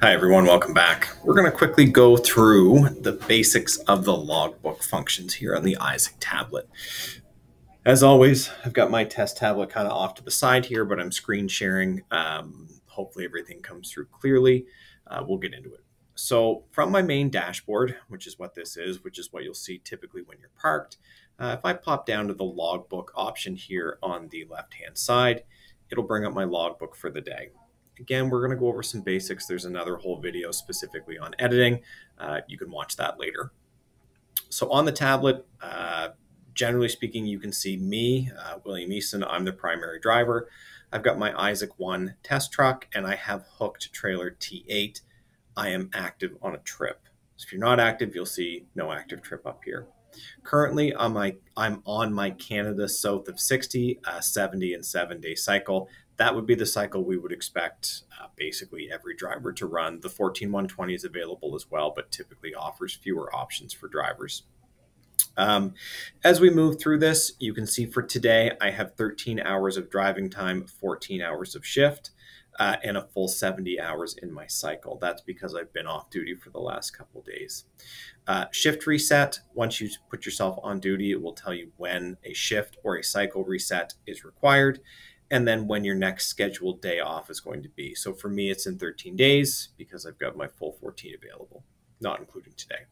Hi everyone, welcome back. We're going to quickly go through the basics of the logbook functions here on the Isaac tablet. As always, I've got my test tablet kind of off to the side here, but I'm screen sharing. Um, hopefully everything comes through clearly. Uh, we'll get into it. So from my main dashboard, which is what this is, which is what you'll see typically when you're parked, uh, if I pop down to the logbook option here on the left-hand side, it'll bring up my logbook for the day. Again, we're going to go over some basics. There's another whole video specifically on editing. Uh, you can watch that later. So on the tablet, uh, generally speaking, you can see me, uh, William Easson. I'm the primary driver. I've got my Isaac 1 test truck, and I have hooked trailer T8. I am active on a trip. So if you're not active, you'll see no active trip up here. Currently, on my, I'm on my Canada south of 60, uh, 70, and 7 day cycle that would be the cycle we would expect uh, basically every driver to run. The 14120 is available as well, but typically offers fewer options for drivers. Um, as we move through this, you can see for today, I have 13 hours of driving time, 14 hours of shift, uh, and a full 70 hours in my cycle. That's because I've been off duty for the last couple days. Uh, shift reset, once you put yourself on duty, it will tell you when a shift or a cycle reset is required and then when your next scheduled day off is going to be. So for me, it's in 13 days because I've got my full 14 available, not including today.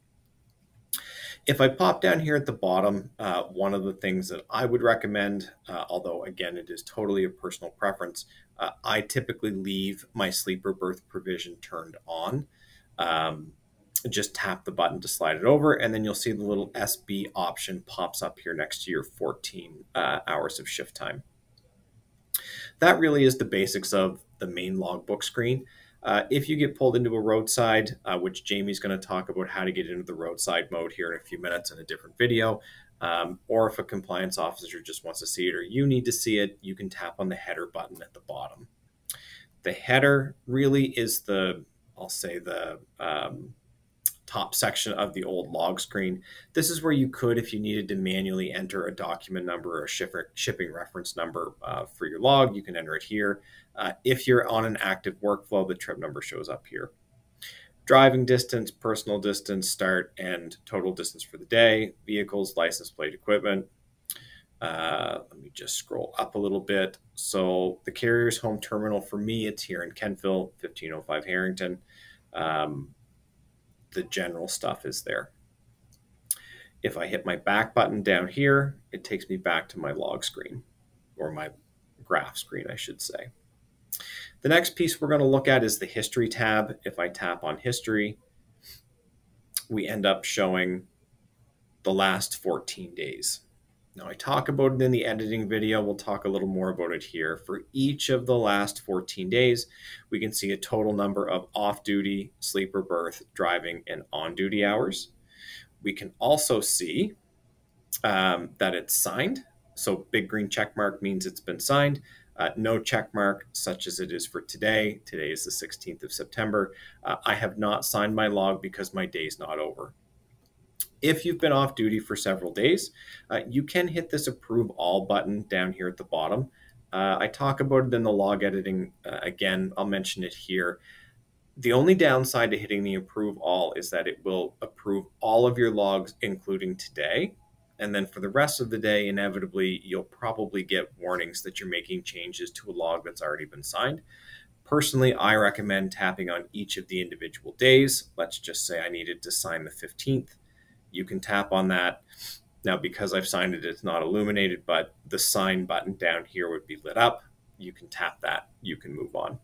If I pop down here at the bottom, uh, one of the things that I would recommend, uh, although again, it is totally a personal preference, uh, I typically leave my sleeper berth provision turned on. Um, just tap the button to slide it over, and then you'll see the little SB option pops up here next to your 14 uh, hours of shift time that really is the basics of the main logbook screen. Uh, if you get pulled into a roadside, uh, which Jamie's going to talk about how to get into the roadside mode here in a few minutes in a different video, um, or if a compliance officer just wants to see it or you need to see it, you can tap on the header button at the bottom. The header really is the, I'll say the um, top section of the old log screen. This is where you could, if you needed to manually enter a document number or a shipping reference number uh, for your log, you can enter it here. Uh, if you're on an active workflow, the trip number shows up here. Driving distance, personal distance, start and total distance for the day, vehicles, license plate, equipment. Uh, let me just scroll up a little bit. So the carrier's home terminal for me, it's here in Kentville, 1505 Harrington. Um, the general stuff is there. If I hit my back button down here, it takes me back to my log screen or my graph screen, I should say. The next piece we're going to look at is the history tab. If I tap on history, we end up showing the last 14 days. Now I talk about it in the editing video. We'll talk a little more about it here. For each of the last 14 days, we can see a total number of off-duty, sleeper berth, driving, and on-duty hours. We can also see um, that it's signed. So big green check mark means it's been signed. Uh, no check mark, such as it is for today. Today is the 16th of September. Uh, I have not signed my log because my day is not over. If you've been off duty for several days, uh, you can hit this approve all button down here at the bottom. Uh, I talk about it in the log editing. Uh, again, I'll mention it here. The only downside to hitting the approve all is that it will approve all of your logs, including today. And then for the rest of the day, inevitably, you'll probably get warnings that you're making changes to a log that's already been signed. Personally, I recommend tapping on each of the individual days. Let's just say I needed to sign the 15th you can tap on that. Now, because I've signed it, it's not illuminated, but the sign button down here would be lit up. You can tap that, you can move on.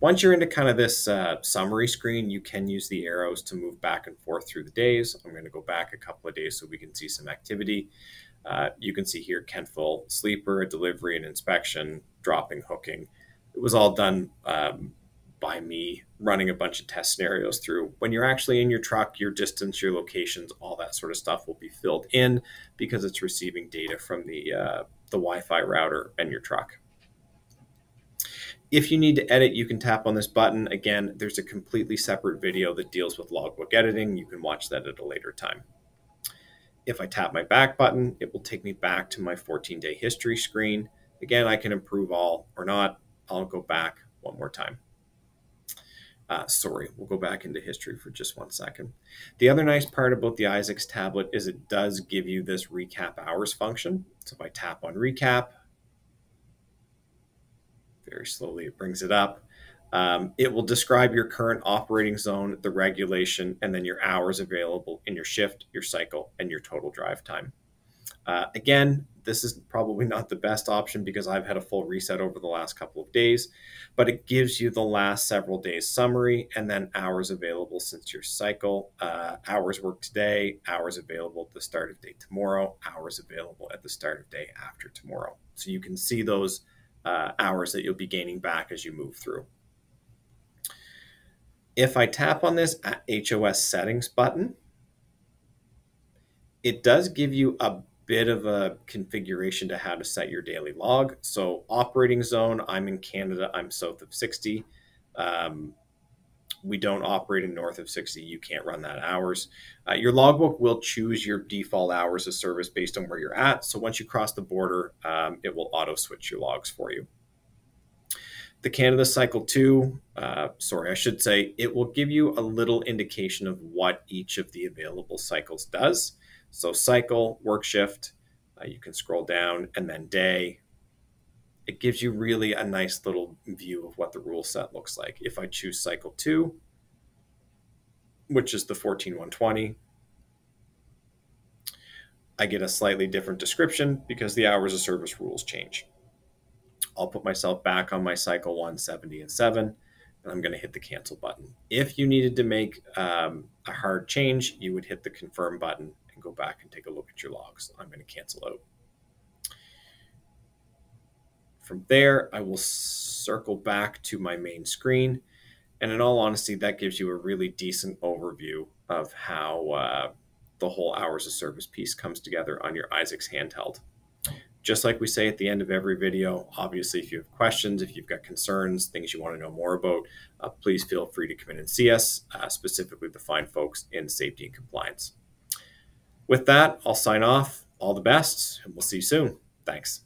Once you're into kind of this uh, summary screen, you can use the arrows to move back and forth through the days. I'm going to go back a couple of days so we can see some activity. Uh, you can see here Kentville sleeper, delivery and inspection, dropping, hooking. It was all done um, by me running a bunch of test scenarios through. When you're actually in your truck, your distance, your locations, all that sort of stuff will be filled in because it's receiving data from the, uh, the Wi-Fi router and your truck. If you need to edit, you can tap on this button. Again, there's a completely separate video that deals with logbook editing. You can watch that at a later time. If I tap my back button, it will take me back to my 14-day history screen. Again, I can improve all or not. I'll go back one more time. Uh, sorry, we'll go back into history for just one second. The other nice part about the Isaacs tablet is it does give you this recap hours function. So if I tap on recap, very slowly it brings it up. Um, it will describe your current operating zone, the regulation, and then your hours available in your shift, your cycle, and your total drive time. Uh, again, this is probably not the best option because I've had a full reset over the last couple of days, but it gives you the last several days summary and then hours available since your cycle, uh, hours worked today, hours available at the start of day tomorrow, hours available at the start of day after tomorrow. So you can see those uh, hours that you'll be gaining back as you move through. If I tap on this HOS settings button, it does give you a bit of a configuration to how to set your daily log. So operating zone, I'm in Canada, I'm south of 60. Um, we don't operate in north of 60. You can't run that hours. Uh, your logbook will choose your default hours of service based on where you're at. So once you cross the border, um, it will auto switch your logs for you. The Canada Cycle 2, uh, sorry, I should say, it will give you a little indication of what each of the available cycles does. So cycle, work shift, uh, you can scroll down, and then day. It gives you really a nice little view of what the rule set looks like. If I choose cycle 2, which is the 14120, I get a slightly different description because the hours of service rules change. I'll put myself back on my cycle 170 and 7, and I'm going to hit the cancel button. If you needed to make um, a hard change, you would hit the confirm button go back and take a look at your logs. I'm going to cancel out. From there, I will circle back to my main screen. And in all honesty, that gives you a really decent overview of how uh, the whole hours of service piece comes together on your Isaacs handheld. Just like we say at the end of every video, obviously, if you have questions, if you've got concerns, things you want to know more about, uh, please feel free to come in and see us, uh, specifically the fine folks in safety and compliance. With that, I'll sign off. All the best, and we'll see you soon. Thanks.